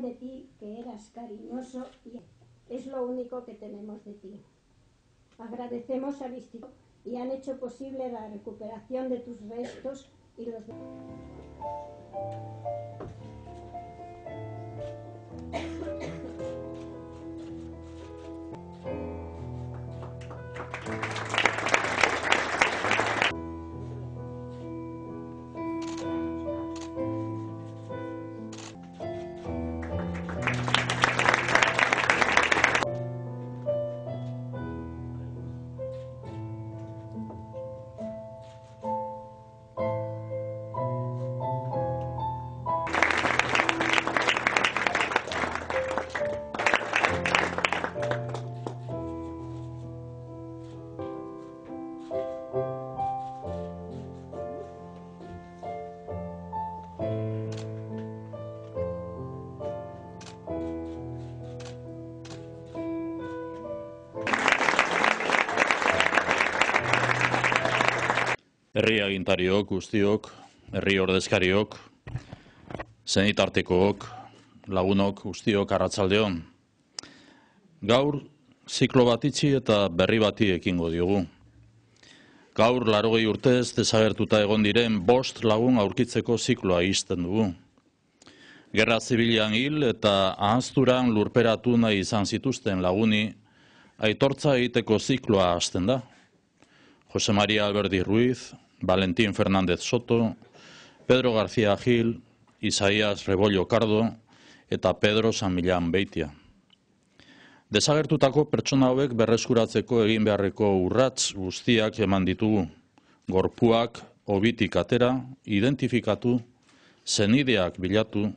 De ti que eras cariñoso y es lo único que tenemos de ti. Agradecemos al Instituto y han hecho posible la recuperación de tus restos y los de... Herri agintariok, guztiok, herri ordezkariok, zenitartekook, lagunok, guztiok, arratsaldeon. Gaur, ziklo bat itxi eta berri bati ekingo diogu. Gaur, larogei urtez, desagertuta egon diren bost lagun aurkitzeko zikloa izten dugu. Gerra zibilian hil eta ahazturan lurperatu nahi izan zituzten laguni, aitortza egiteko zikloa hasten da. José María Alberdi Ruiz, Valentín Fernández Soto, Pedro García Gil, Isaías Rebollo Cardo eta Pedro San Millán Beitia. Desagertutako pertsona hauek berreskuratzeko egin beharreko urrats guztiak eman ditugu. Gorpuak, obitik atera, identifikatu, zenideak bilatu,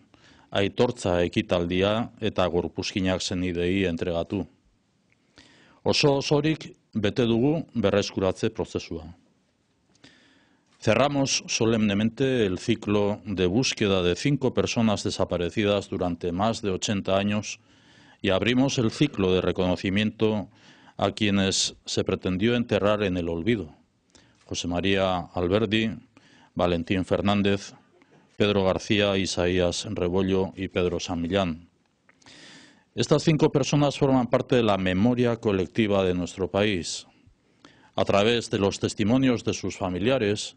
aitortza ekitaldia eta gorpuzkinak zenidei entregatu. Oso osorik bete dugu berreskuratze. Cerramos solemnemente el ciclo de búsqueda de cinco personas desaparecidas durante más de 80 años y abrimos el ciclo de reconocimiento a quienes se pretendió enterrar en el olvido. José María Alberdi, Valentín Fernández, Pedro García, Isaías Rebollo y Pedro San Millán. Estas cinco personas forman parte de la memoria colectiva de nuestro país. A través de los testimonios de sus familiares,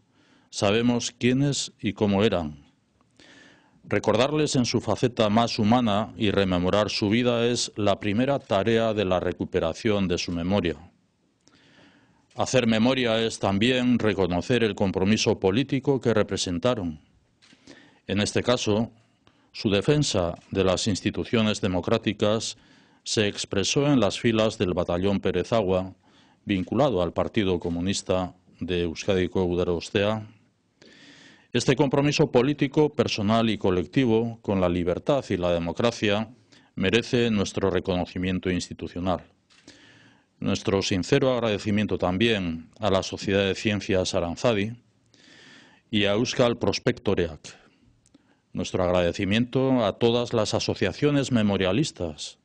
sabemos quiénes y cómo eran. Recordarles en su faceta más humana y rememorar su vida es la primera tarea de la recuperación de su memoria. Hacer memoria es también reconocer el compromiso político que representaron. En este caso, su defensa de las instituciones democráticas se expresó en las filas del batallón Perezagua, vinculado al Partido Comunista de Euskadiko Udara Este compromiso político, personal y colectivo con la libertad y la democracia merece nuestro reconocimiento institucional. Nuestro sincero agradecimiento también a la Sociedad de Ciencias Aranzadi y a Euskal Prospectoreac. Nuestro agradecimiento a todas las asociaciones memorialistas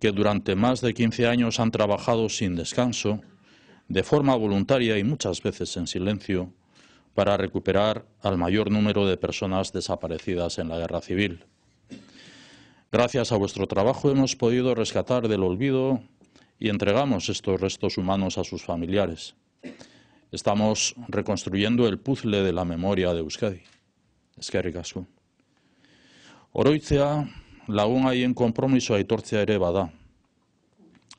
que durante más de 15 años han trabajado sin descanso, de forma voluntaria y muchas veces en silencio, para recuperar al mayor número de personas desaparecidas en la guerra civil. Gracias a vuestro trabajo hemos podido rescatar del olvido y entregamos estos restos humanos a sus familiares. Estamos reconstruyendo el puzzle de la memoria de Euskadi. Eskerrik asko. Oroitzea lagun haien konpromiso aitortzea ere bada.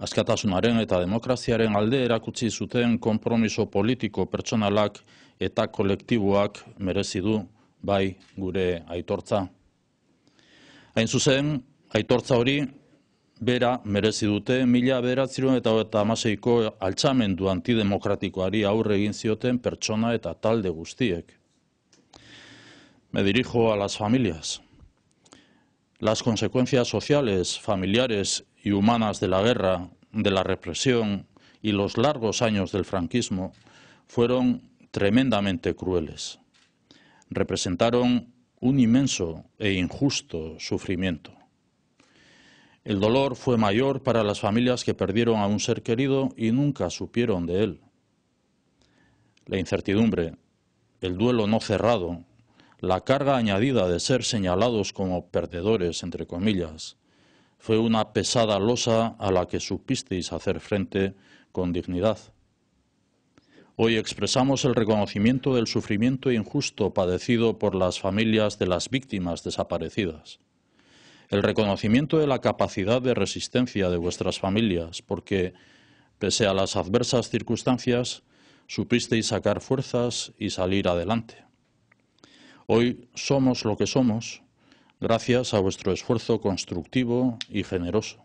Askatasunaren eta demokraziaren alde erakutsi zuten konpromiso politiko pertsonalak eta kolektiboak merezi du bai gure aitortza. Hain zuzen, aitortza hori bera merezi dute mila bederatzerun eta eta amaseiko altxamendu antidemokratikoari aurre egin zioten pertsona eta talde guztiek. Me dirijo a las familias. Las consecuencias sociales, familiares y humanas de la guerra, de la represión y los largos años del franquismo fueron tremendamente crueles. Representaron un inmenso e injusto sufrimiento. El dolor fue mayor para las familias que perdieron a un ser querido y nunca supieron de él. La incertidumbre, el duelo no cerrado, la carga añadida de ser señalados como perdedores, entre comillas, fue una pesada losa a la que supisteis hacer frente con dignidad. Hoy expresamos el reconocimiento del sufrimiento injusto padecido por las familias de las víctimas desaparecidas el reconocimiento de la capacidad de resistencia de vuestras familias, porque, pese a las adversas circunstancias, supisteis sacar fuerzas y salir adelante. Hoy somos lo que somos gracias a vuestro esfuerzo constructivo y generoso.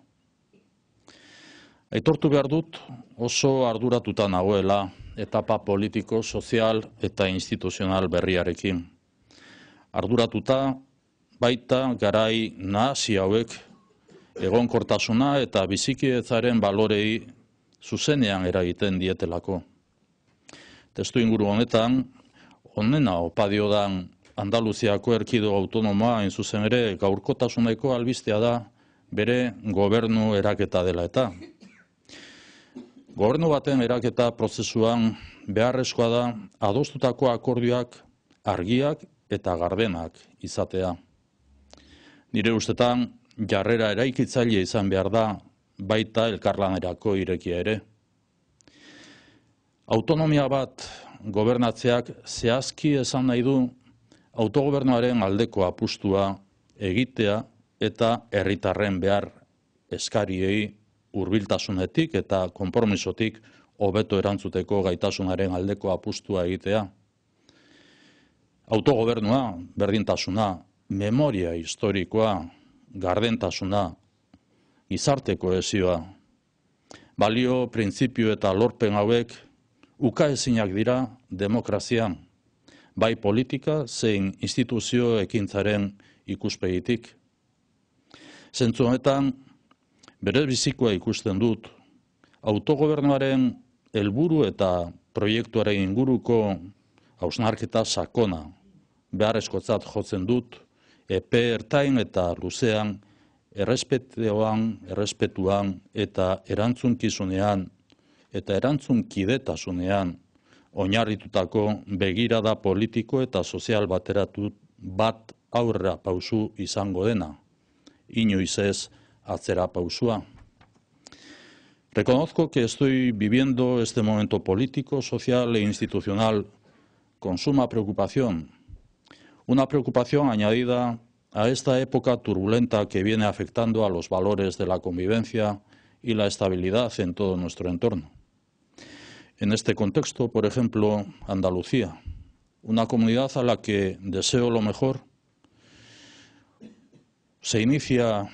Aitortu behar dut oso arduratuta nagoela etapa politiko, sozial eta instituzional berriarekin. Arduratuta baita garai nahasi hauek egonkortasuna eta bizikidetzaren balorei zuzenean eragiten dietelako. Testu inguru honetan, onena opadio dan Andaluziako erkido autonomoa hain zuzen ere gaurkotasuneko albistea da bere gobernu eraketa dela eta. Gobernu baten eraketa prozesuan beharrezkoa da adostutako akordioak argiak eta gardenak izatea. Nire ustetan, jarrera eraikitzaile izan behar da, baita elkarlanerako irekia ere. Autonomia bat gobernatzeak zehazki esan nahi du autogobernuaren aldeko apustua egitea eta herritarren behar eskariei hurbiltasunetik eta konpromisotik hobeto erantzuteko gaitasunaren aldeko apustua egitea. Autogobernua, berdintasuna, memoria historikoa, gardentasuna, gizarteko ezioa. Balio, printzipio eta lorpen hauek ukaezinak dira demokrazian, bai politika zein instituzio ekintzaren ikuspegitik. Zentzu honetan, bere bizikoa ikusten dut, autogobernuaren helburu eta proiektuaren inguruko hausnarketa sakona, beharrezkotzat jotzen dut, epe ertain eta luzean, errespetuan, errespetuan eta erantzunkizunean eta erantzunkidetasunean oinarritutako begirada politiko eta sozial bateratu bat aurra pausu izango dena, inoiz ez atzera pausua. Reconozco que estoy viviendo este momento político, social e institucional con suma preocupación una preocupación añadida a esta época turbulenta que viene afectando a los valores de la convivencia y la estabilidad en todo nuestro entorno. En este contexto, por ejemplo, Andalucía, una comunidad a la que deseo lo mejor, se inicia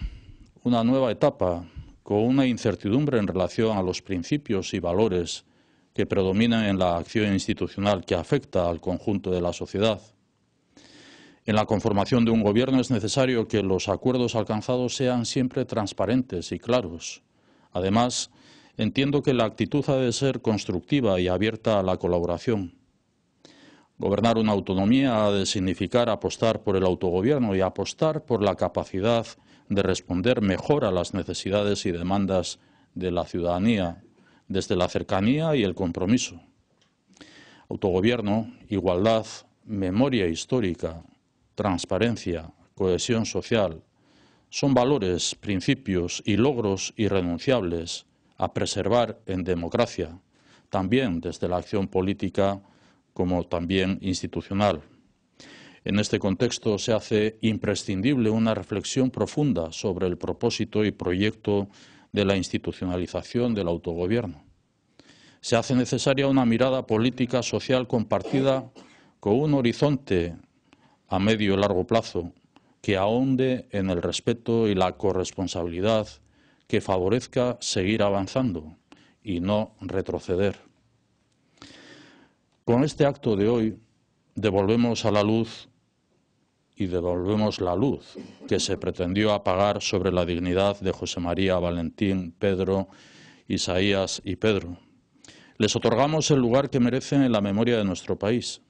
una nueva etapa con una incertidumbre en relación a los principios y valores que predominan en la acción institucional que afecta al conjunto de la sociedad en la conformación de un gobierno es necesario que los acuerdos alcanzados sean siempre transparentes y claros. Además, entiendo que la actitud ha de ser constructiva y abierta a la colaboración. Gobernar una autonomía ha de significar apostar por el autogobierno y apostar por la capacidad de responder mejor a las necesidades y demandas de la ciudadanía, desde la cercanía y el compromiso. Autogobierno, igualdad, memoria histórica, transparencia, cohesión social, son valores, principios y logros irrenunciables a preservar en democracia, también desde la acción política como también institucional. En este contexto se hace imprescindible una reflexión profunda sobre el propósito y proyecto de la institucionalización del autogobierno. Se hace necesaria una mirada política social compartida con un horizonte a medio y largo plazo que ahonde en el respeto y la corresponsabilidad que favorezca seguir avanzando y no retroceder. Con este acto de hoy devolvemos a la luz y devolvemos la luz que se pretendió apagar sobre la dignidad de José María, Valentín, Pedro, Isaías y Pedro. Les otorgamos el lugar que merecen en la memoria de nuestro país.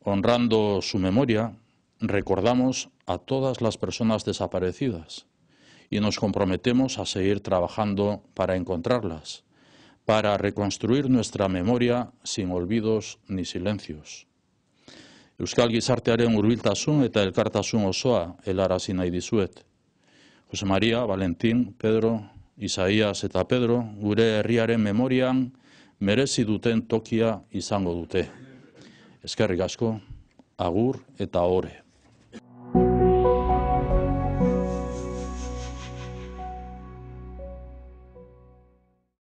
Honrando su memoria, recordamos a todas las personas desaparecidas y nos comprometemos a seguir trabajando para encontrarlas, para reconstruir nuestra memoria sin olvidos ni silencios. Euskal gizartearen hurbiltasun eta elkartasun osoa helarazi nahi dizuet. Jose Maria, Valentín, Pedro, Isaías eta Pedro gure herriaren memorian merezi duten tokia izango dute. Eskerrik asko, agur eta ore.